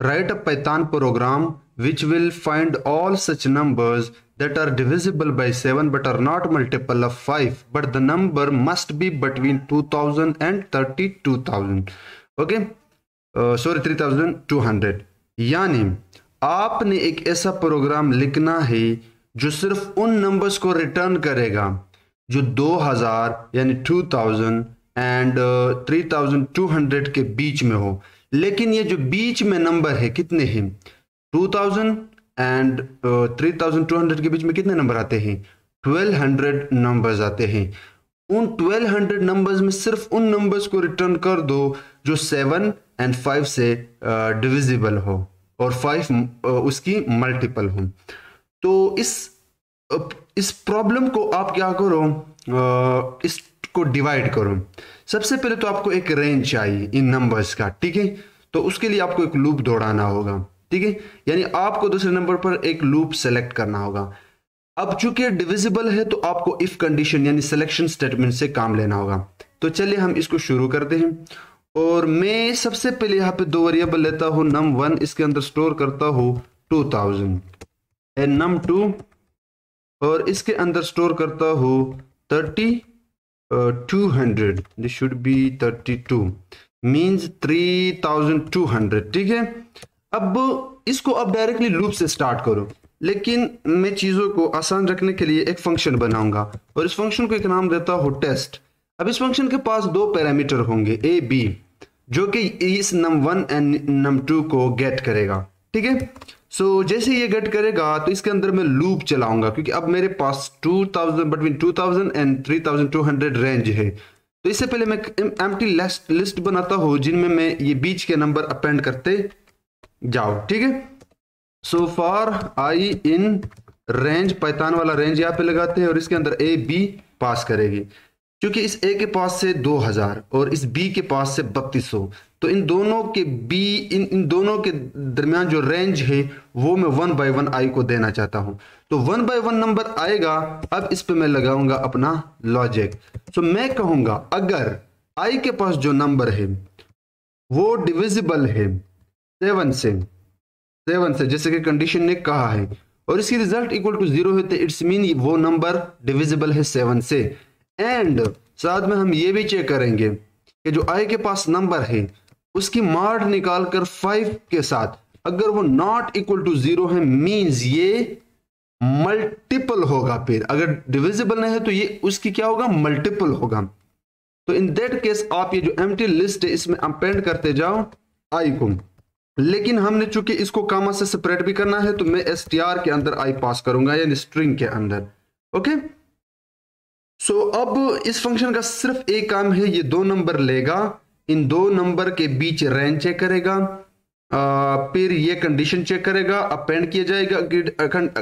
write a python program which will find all such numbers that are divisible by 7 but are not multiple of 5 but the number must be between 2000 and 32000 okay uh, sorry 3200 यानी आपने एक ऐसा programme लिखना है जो सिर्फ़ उन numbers को रिटर्न करेगा जो 2000 यानी 2000 एंड uh, 3200 के बीच में हो लेकिन ये जो बीच में नंबर है कितने हैं? 2000 and three thousand two hundred के बीच में कितने नंबर आते हैं? 1200 नंबर्स आते हैं। उन 1200 नंबर्स में सिर्फ़ उन नंबर्स को रिटर्न कर दो जो सेवन एंड फाइव से डिविजिबल uh, हो और फाइव uh, उसकी मल्टीपल हो। तो इस इस प्रॉब्लम को आप क्या करो? इसको डिवाइड करो। सबसे पहले तो आपको एक रेंज चाहिए इन नंबर्स का, ठीक है? तो उसके लिए आपको एक लूप दौड़ाना होगा, ठीक है? यानी आपको दूसरे नंबर पर एक लूप सेलेक्ट करना होगा। अब चूँकि डिविजिबल है तो आपको इफ़ कंडीशन यानी सिलेक्शन स्टेटमेंट से काम लेना होगा। तो चलिए हम इसको शुरू करते हैं। और मैं सबसे पहले यहाँ पे दो वेरिएबल लेता हूँ नम वन इसके अंदर स्टोर करता हूँ two thousand and num two और इसके अंदर स्टोर करता हूँ thirty two hundred this should be thirty two means three thousand two hundred ठीक है? अब इसको अब डायरेक्टली लूप से स्टार्ट करो। लेकिन मैं चीज़ों को आसान रखने के लिए एक फ़ंक्शन बनाऊँगा। और इस फ़ंक्शन को एक नाम देता हूँ टेस्ट अब इस फ़ंक्शन के पास दो पैरामीटर होंगे ए बी जो कि इस num one and num two को गेट करेगा। ठीक है? सो so, जैसे ये गेट करेगा तो इसके अंदर मैं लूप चलाऊँगा क्योंकि अब मेरे पास 2000 बिटवीन 2000 एंड 3200 रेंज है। तो इससे पहले मैं एम्प्टी लिस्ट बनाता हूँ जिनमें मैं ये बीच के नंबर अपेंड करते जाओ ठीक है? So for I in range पैतान वाला रेंज यहाँ पे लगाते हैं और इसके अंदर ए बी पास करेगी। क्योंकि इस ए के पास से 2000 और इस बी के पास से 3200 तो इन दोनों के बी, इन इन दोनों के दरमियान जो रेंज है, वो मैं वन बाय वन आई को देना चाहता हूँ। तो वन बाय वन नंबर आएगा। अब इस पे मैं लगाऊँगा अपना लॉजिक तो मैं कहूँगा, अगर आई के पास जो नंबर है, वो डिविजिबल है सेवन से सेवन से, जैसे कि कंडीशन ने कहा है, और इसकी रिज़ल्ट इक्वल टू ज़ीरो होते इट्स मीन वो नंबर डिविजिबल है सेवन से। एंड साथ में हम ये भी चेक करेंगे कि जो आई के पास नंबर है उसकी मार्ड निकाल कर फाइव के साथ। अगर वो नॉट इक्वल टू ज़ीरो है मींस ये मल्टीपल होगा फिर। अगर डिविजिबल नहीं है तो ये उसकी क्या होगा? मल्टीपल होगा। तो इन दैट केस आप ये जो एम लिस्ट है इसमें अपेंड करते जाओ आई को। लेकिन हमने चूँकि इसको कामा से सेपरेट भी करना है तो मैं एसटीआर के अंदर आई पास करूँगा यानी स्ट्रिंग के अंदर। ओके सो so, अब इस फ़ंक्शन का सिर्फ़ एक काम है ये दो नंबर लेगा। इन दो नंबर के बीच रैन चेक करेगा फिर ये कंडीशन चेक करेगा अपेंड किया जाएगा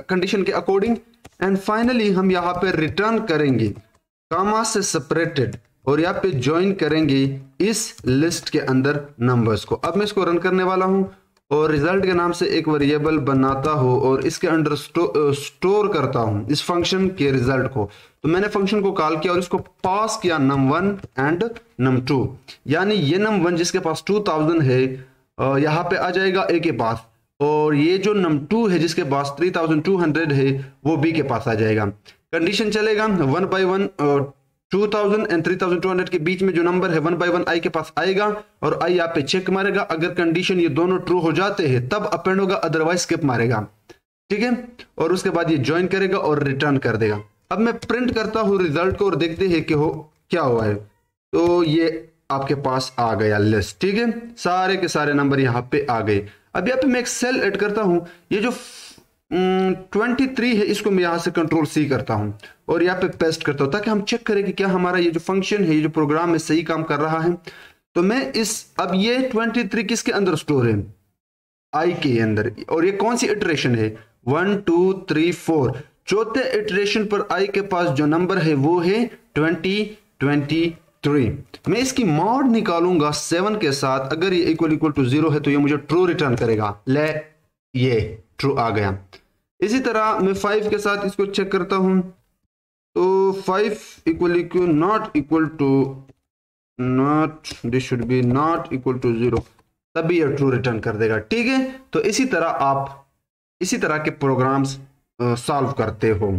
कंडीशन के अकॉर्डिंग एंड फाइनली हम यहाँ पे रिटर्न करेंगे। कामा से सेपरेटेड और यहाँ पे ज्वाइन करेंगे इस लिस्ट के अंदर नंबर्स को। अब मैं इसको रन करने वाला हूँ। और रिज़ल्ट के नाम से एक वेरिएबल बनाता हूँ और इसके अंडर स्टोर करता हूँ इस फ़ंक्शन के रिज़ल्ट को। तो मैंने फ़ंक्शन को कॉल किया और इसको पास किया num one and num two यानी ये नम वन जिसके पास टू थाउज़ेंड है यहाँ पे आ जाएगा ए के पास। और ये जो नम टू है जिसके पास थ्री थाउज़ेंड टू हंड्रेड है, वो बी के पास आ जाएगा। कंडीशन चलेगा वन बाई वन 2000 एंड 3200 के बीच में जो नंबर है वन बाय वन आई के पास आएगा और आई आप पे चेक मारेगा। अगर कंडीशन ये दोनों ट्रू हो जाते हैं, तब अपेंड होगा अदरवाइज़ स्किप मारेगा। ठीक है? और उसके बाद ये ज्वाइन करेगा और रिटर्न कर देगा। अब मैं प्रिंट करता हूँ रिज़ल्ट को और देखते हैं कि हो, क्या हुआ है। तो ये आपके पास आ गया लिस्ट ठीक है? सारे के सारे नंबर यहाँ पे आ गए। अब यहाँ पे मैं एक सेल एड करता हूँ। ये जो ट्वेंटी थ्री है, इसको मैं यहाँ से कंट्रोल सी करता हूँ। और यहाँ पे पेस्ट करता हूँ, ताकि हम चेक करें कि क्या हमारा ये जो फ़ंक्शन है, ये जो प्रोग्राम है, सही काम कर रहा है। तो मैं इस, अब ये ट्वेंटी थ्री किसके अंदर स्टोर है? आई के अंदर। और ये कौन सी इटरेशन है? वन टू थ्री फोर चौथे इटरेशन पर आई के पास जो नंबर है, वो है ट्वेंटी ट्वेंटी थ्री मैं इसकी मॉड निकालूँगा सेवन के साथ। अगर ये इक्वल इक्वल टू ज़ीरो है तो ये मुझे ट्रू रिटर्न करेगा। ले, ये। ट्रू आ गया। इसी तरह मैं फाइव के साथ इसको चेक करता हूँ। तो five equal equal not equal to not this should be not equal to zero तभी यह ट्रू रिटर्न कर देगा, ठीक है? तो इसी तरह आप, इसी तरह के प्रोग्राम्स सॉल्व करते हो।